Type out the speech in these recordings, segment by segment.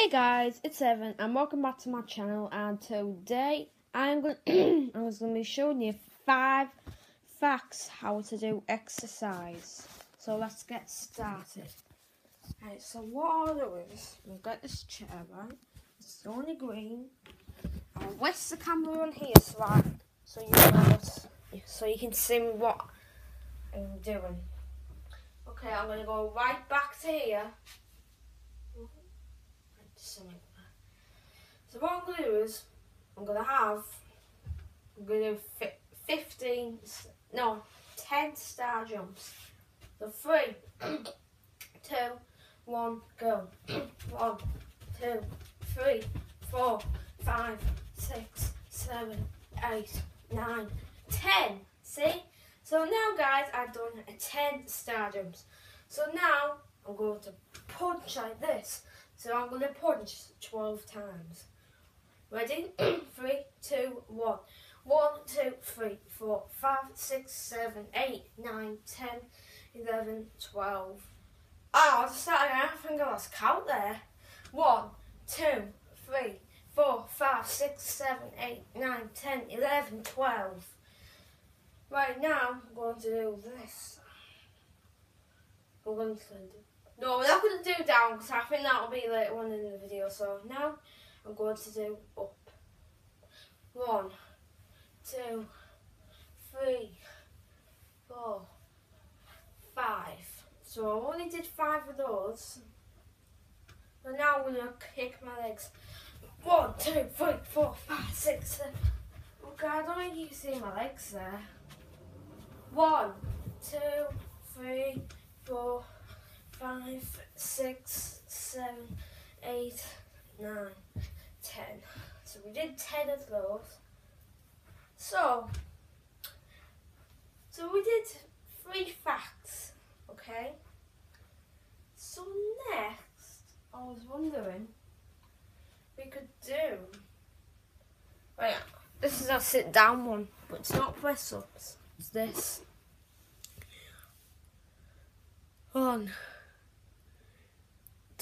Hey guys, it's Evan and welcome back to my channel and today I'm going to I'm going to be showing you five facts how to do exercise. So let's get started. Right, so what I'll do is we'll get this chair right. It's only green. I'll whisk the camera on here so I, so you know so you can see what I'm doing. Okay, I'm gonna go right back to here. So what I'm going to do is, I'm going to have, I'm going to do 15, no, 10 star jumps. So three, two, one, go. one, two, three, four, five, six, seven, eight, nine, ten. See? So now guys, I've done a 10 star jumps. So now, I'm going to punch like this. So I'm going to punch 12 times. Ready? three, two, one. One, two, three, four, five, six, seven, eight, nine, ten, eleven, twelve. Oh, I just started I think I lost count there. One, two, three, four, five, six, seven, eight, nine, ten, eleven, twelve. Right now, I'm going to do this. I'm going to do no, we're not going to do down because I think that'll be later on in the video. So now I'm going to do up. One, two, three, four, five. So I only did five of those. But now I'm going to kick my legs. One, two, three, four, five, six, seven. Okay, I don't think you can see my legs there. One, two, three, four, five, six, seven, eight, nine, ten. So we did ten of those. So, so we did three facts, okay? So next, I was wondering, we could do, right, this is our sit down one, but it's not press ups, it's this. One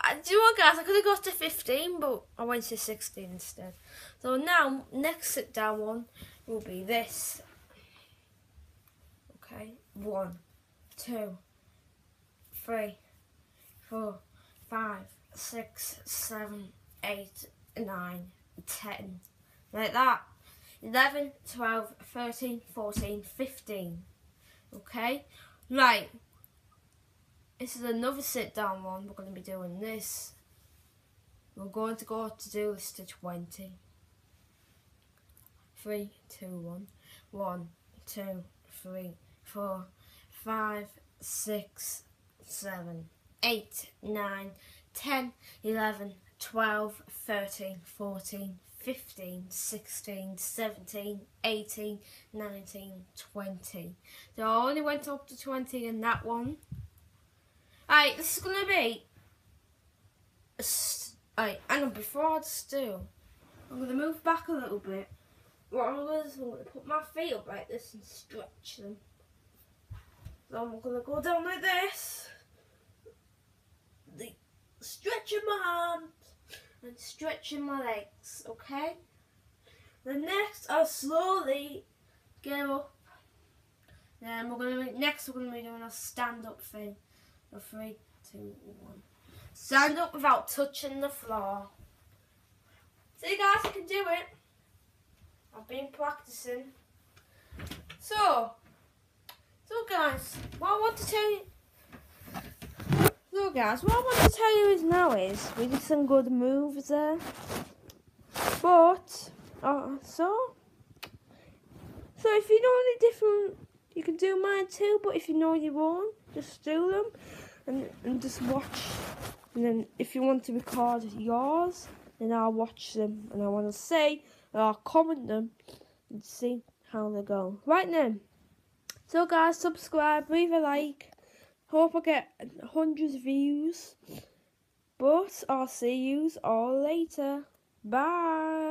I, do you know what, guys? I could have got to 15, but I went to 16 instead. So now, next sit down one will be this. Okay, one, two, three, four, five, six, seven, eight, nine, ten. Like that. 11, 12, 13, 14, 15. Okay? Right. This is another sit down one. We're going to be doing this. We're going to go to do this to 20. 3, 2, 1. 1, 2, 3, 4, 5, 6, 7, 8, 9, 10, 11, 12, 13, 14, 15, 16, 17, 18, 19, 20. So I only went up to 20 in that one. Right, this is gonna be. Right, hang on, before I do, I'm gonna move back a little bit. What I'm gonna do is I'm gonna put my feet up like this and stretch them. So I'm gonna go down like this. Stretching my arms and stretching my legs, okay? Then next I'll slowly get up. Then we're gonna next we're gonna be doing a stand up thing. Three, two, one. Stand up without touching the floor. See guys, I can do it. I've been practicing. So, so guys, what I want to tell you, so guys, what I want to tell you is now is we did some good moves there, but uh, so, so if you know any different, you can do mine too. But if you know your own, just do them and, and just watch. And then if you want to record yours, then I'll watch them and I want to say and I'll comment them and see how they go. Right then. So guys, subscribe, leave a like. Hope I get hundreds of views. But I'll see you all later. Bye.